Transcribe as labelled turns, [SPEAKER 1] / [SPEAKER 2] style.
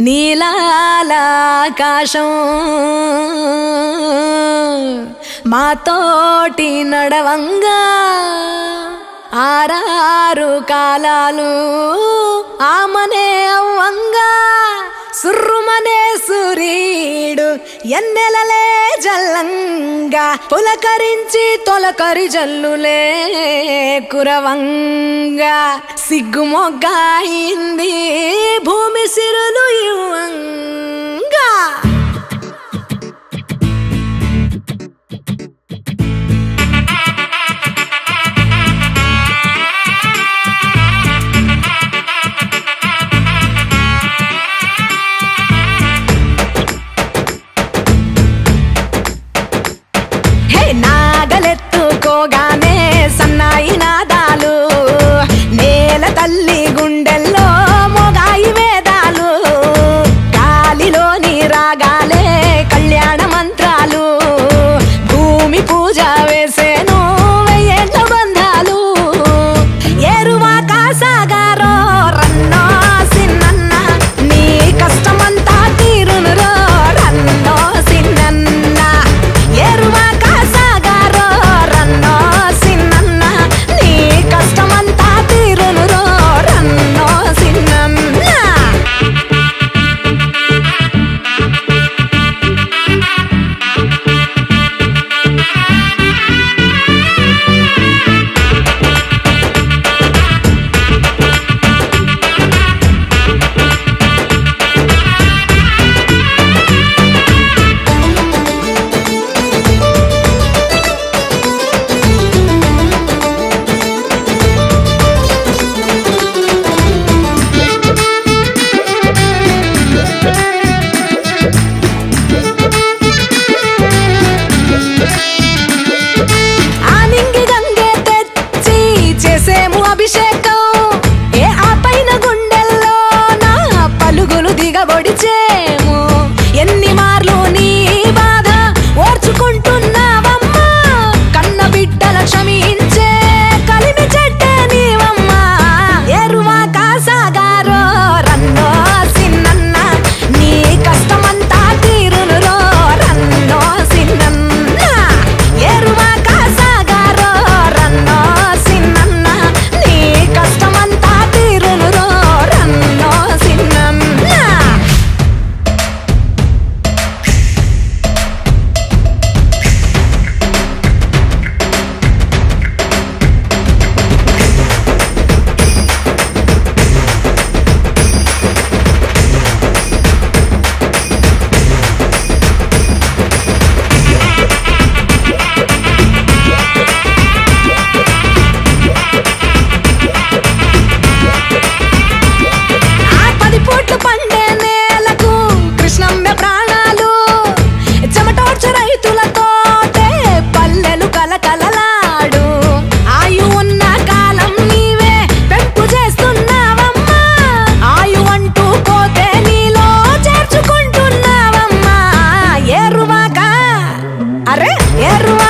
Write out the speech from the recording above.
[SPEAKER 1] నీలాకాశం మాతోటి నడవంగా. ఆరారు కాలాలు ఆమనే అవ్వంగా. సుర్రుమనే సురీడు ఎన్నెలలే జల్లంగా. పులకరించి తొలకరి జల్లులే కురవంగా. ಸಿಗ್ಮೊಗ್ಗ ಹಿಂದಿ ಭೂಮಿ ಸಿರಲು ಇವಂಗ తల్లి Errou